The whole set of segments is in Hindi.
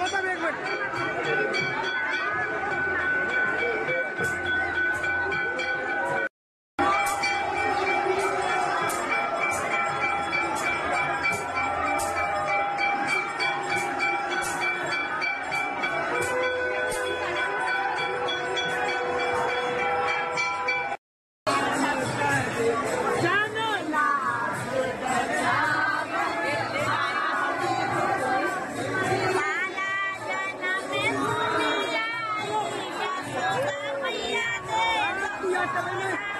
মোতাবেক मेरे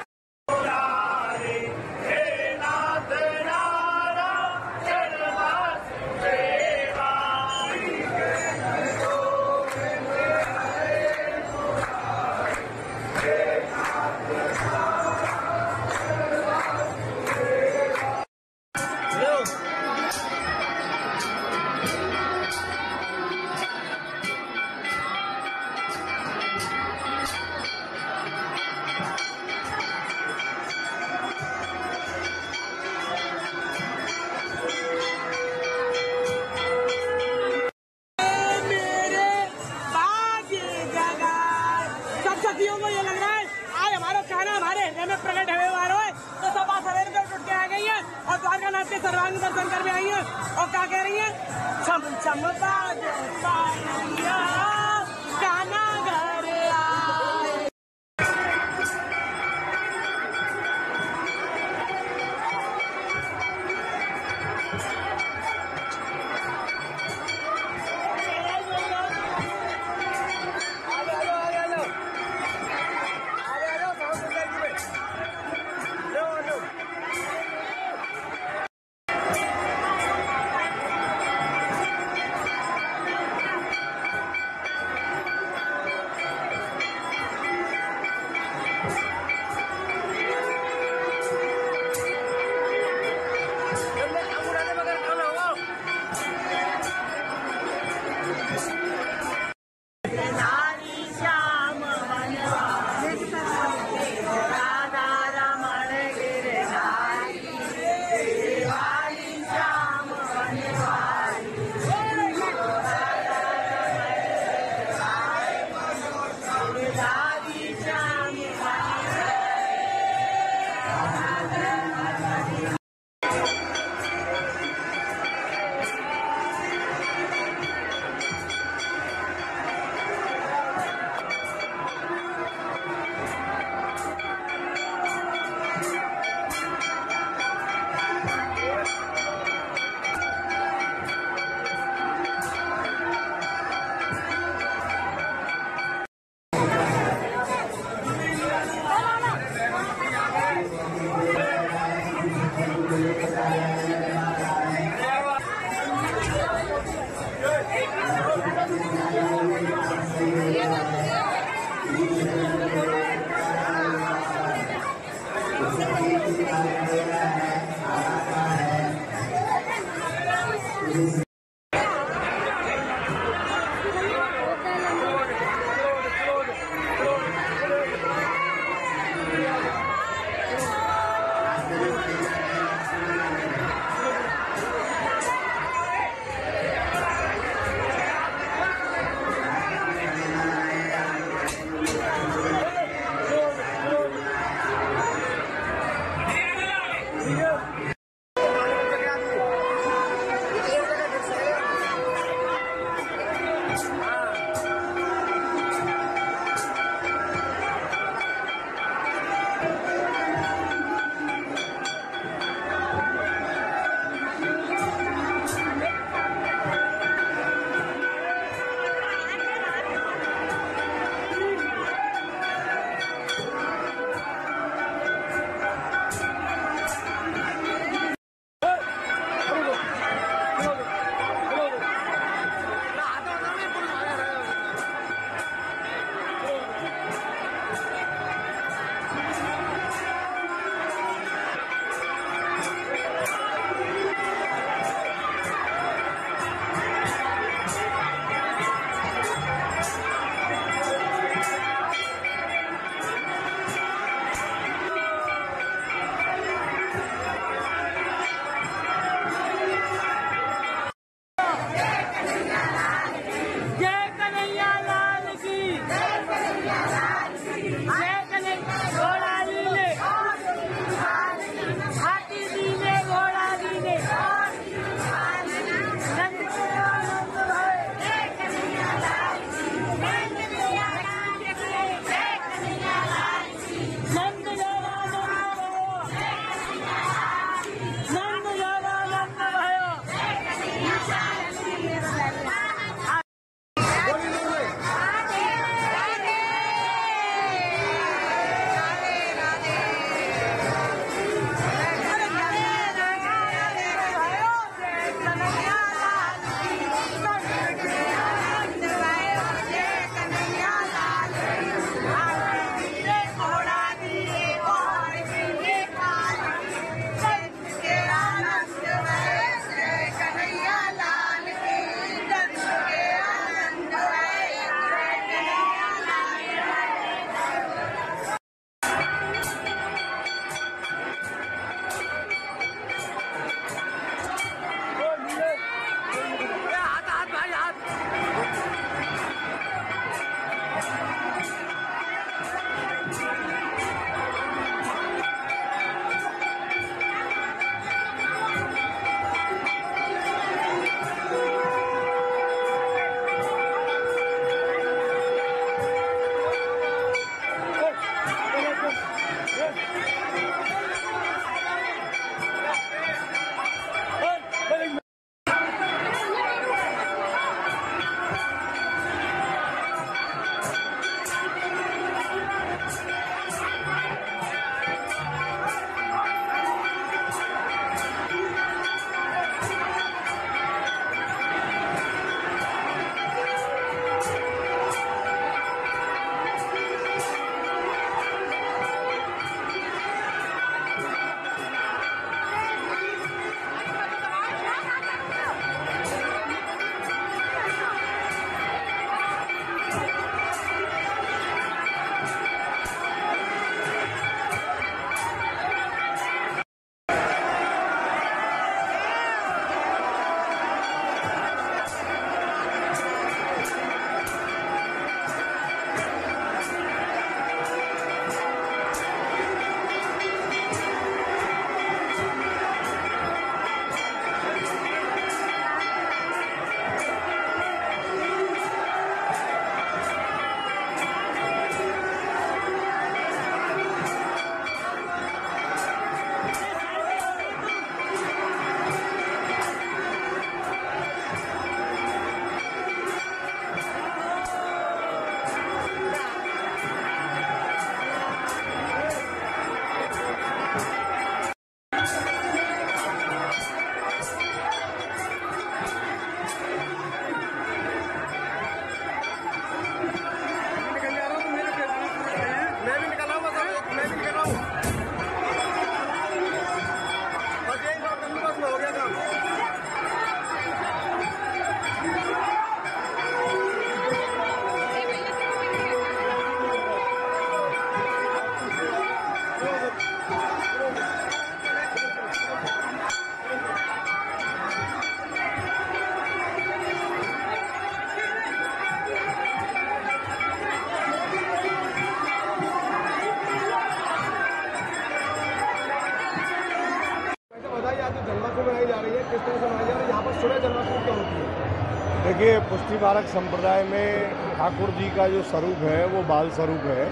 देखिए, पुष्टि बालक संप्रदाय में ठाकुर जी का जो स्वरूप है, वो बाल स्वरूप है।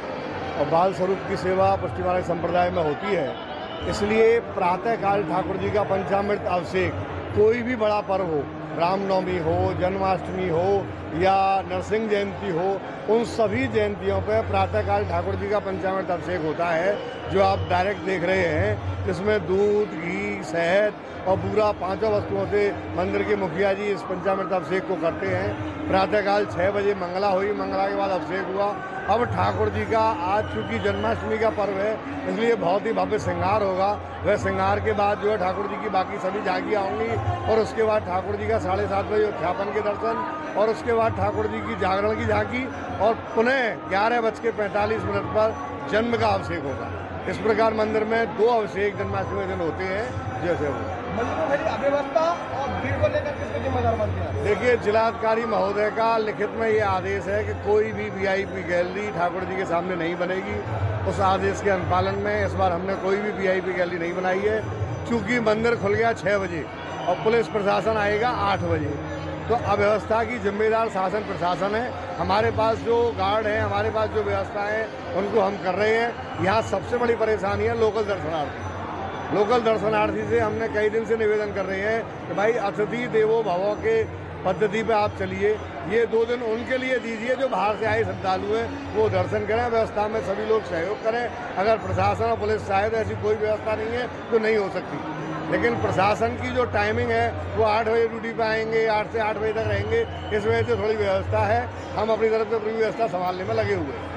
और बाल स्वरूप की सेवा पुष्टि बालक संप्रदाय में होती है। इसलिए प्रातःकाल ठाकुर जी का पंचामृत अभिषेक, कोई भी बड़ा पर्व हो, रामनवमी हो, जन्माष्टमी हो, या नरसिंह जयंती हो, उन सभी जयंतियों पर प्रातःकाल ठाकुर जी का पंचामृत अभिषेक होता है, जो आप डायरेक्ट देख रहे हैं, जिसमें दूध, घी शहद और बुरा पाँचों वस्तुओं से मंदिर के मुखिया जी इस पंचामृत अभिषेक को करते हैं। प्रातःकाल छः बजे मंगला हुई। मंगला के बाद अभिषेक हुआ। अब ठाकुर जी का आज चूँकि जन्माष्टमी का पर्व है, इसलिए बहुत ही भव्य श्रृंगार होगा। वह श्रृंगार के बाद जो है ठाकुर जी की बाकी सभी झांकियाँ होंगी और उसके बाद ठाकुर जी का साढ़े सात बजे उत्थापन के दर्शन और उसके बाद ठाकुर जी की जागरण की झांकी और पुनः ग्यारह बज के पैंतालीस मिनट पर जन्म का अभिषेक होगा। इस प्रकार मंदिर में दो अभिषेक जन्माष्टमी दिन होते हैं। जैसे वो मंदिर में खड़ी अव्यवस्था और भीड़ को लेकर किसको जिम्मेदार हैं देखिए जिलाधिकारी महोदय का लिखित में ये आदेश है कि कोई भी वीआईपी गैलरी ठाकुर जी के सामने नहीं बनेगी। उस आदेश के अनुपालन में इस बार हमने कोई भी वीआईपी गैलरी नहीं बनाई है क्योंकि मंदिर खुल गया छः बजे और पुलिस प्रशासन आएगा आठ बजे। तो अव्यवस्था की जिम्मेदार शासन प्रशासन है। हमारे पास जो गार्ड हैं हमारे पास जो व्यवस्था है उनको हम कर रहे हैं। यहाँ सबसे बड़ी परेशानी है लोकल दर्शनार्थी। लोकल दर्शनार्थी से हमने कई दिन से निवेदन कर रहे हैं कि भाई अतिथि देवो भवो के पद्धति पे आप चलिए। ये दो दिन उनके लिए दीजिए जो बाहर से आए श्रद्धालु हैं, वो दर्शन करें, व्यवस्था में सभी लोग सहयोग करें। अगर प्रशासन और पुलिस चाहे तो ऐसी कोई व्यवस्था नहीं है तो नहीं हो सकती। लेकिन प्रशासन की जो टाइमिंग है, वो आठ बजे ड्यूटी पे आएँगे, आठ से आठ बजे तक रहेंगे। इस वजह से थोड़ी व्यवस्था है। हम अपनी तरफ़ से पूरी व्यवस्था संभालने में लगे हुए हैं।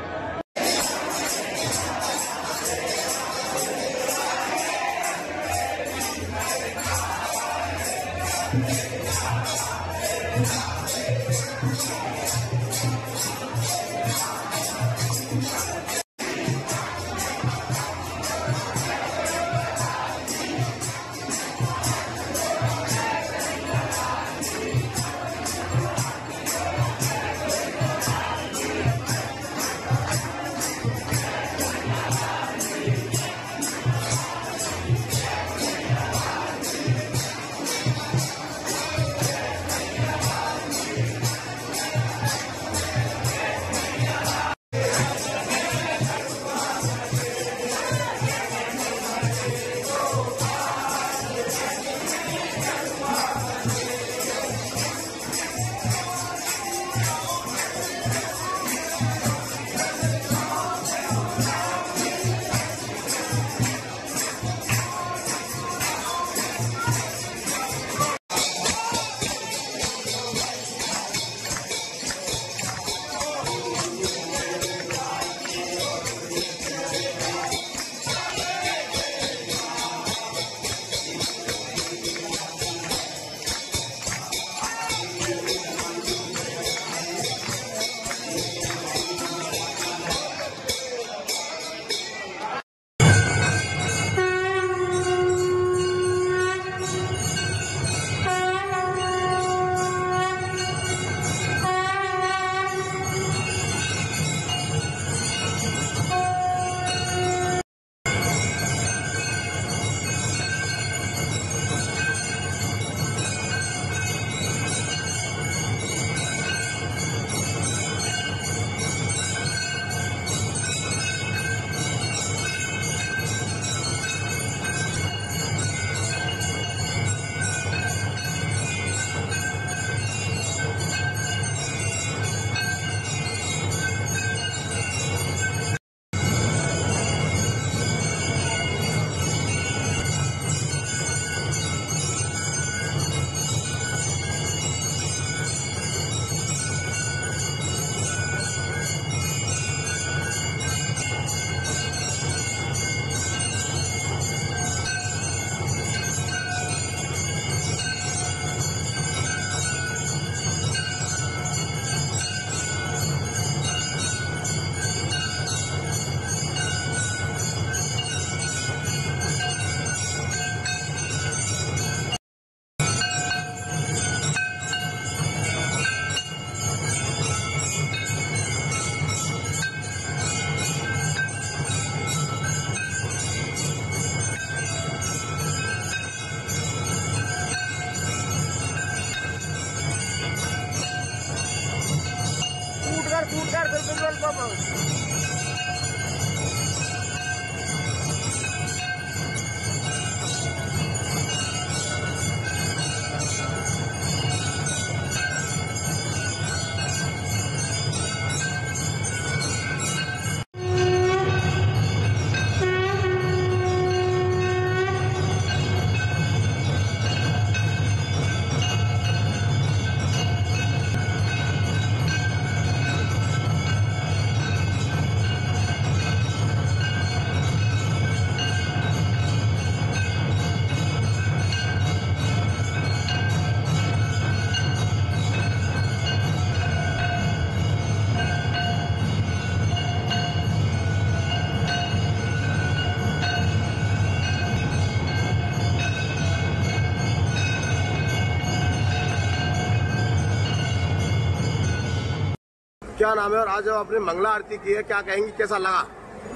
क्या नाम है और आज आपने मंगला आरती की है क्या कहेंगी कैसा लगा?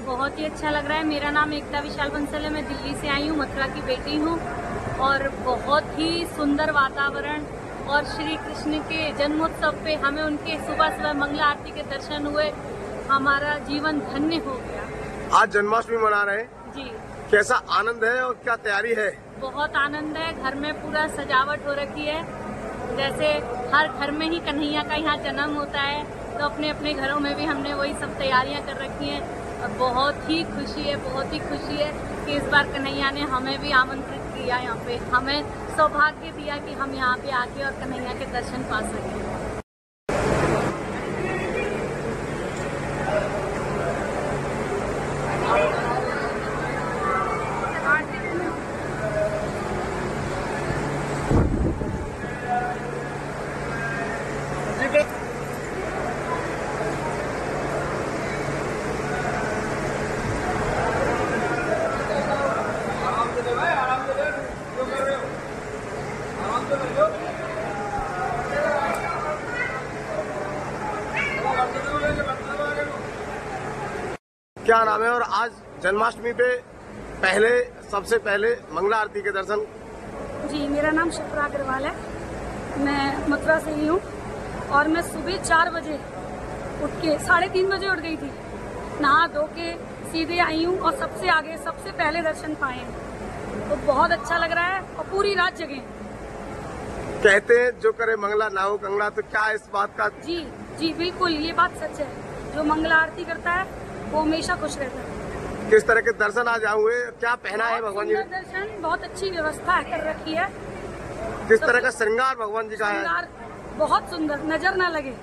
बहुत ही अच्छा लग रहा है। मेरा नाम एकता विशाल बंसल है। मैं दिल्ली से आई हूँ मथुरा की बेटी हूँ और बहुत ही सुंदर वातावरण और श्री कृष्ण के जन्मोत्सव पे हमें उनके सुबह सुबह मंगला आरती के दर्शन हुए। हमारा जीवन धन्य हो गया। आज जन्माष्टमी मना रहे हैं। जी। कैसा आनंद है और क्या तैयारी है? बहुत आनंद है। घर में पूरा सजावट हो रखी है। जैसे हर घर में ही कन्हैया का यहाँ जन्म होता है। तो अपने अपने घरों में भी हमने वही सब तैयारियाँ कर रखी हैं। और बहुत ही खुशी है, बहुत ही खुशी है कि इस बार कन्हैया ने हमें भी आमंत्रित किया यहाँ पे। हमें सौभाग्य दिया कि हम यहाँ पे आके और कन्हैया के दर्शन पा सकें। क्या नाम है और आज जन्माष्टमी पे पहले सबसे पहले मंगला आरती के दर्शन। जी मेरा नाम शिप्रा अग्रवाल है। मैं मथुरा से ही हूँ और मैं सुबह चार बजे उठ के साढ़े तीन बजे उठ गई थी। नहा धो के सीधे आई हूँ और सबसे आगे सबसे पहले दर्शन पाए हैं। तो बहुत अच्छा लग रहा है और पूरी रात जगे कहते हैं जो करे मंगला ना हो कंगला तो क्या इस बात का जी जी बिल्कुल ये बात सच है। जो मंगला आरती करता है वो हमेशा खुश रहता है। किस तरह के दर्शन आज हुए? क्या पहना है भगवान जी? दर्शन बहुत अच्छी व्यवस्था कर रखी है। किस तरह का श्रृंगार भगवान जी का है? श्रृंगार बहुत सुंदर नज़र ना लगे।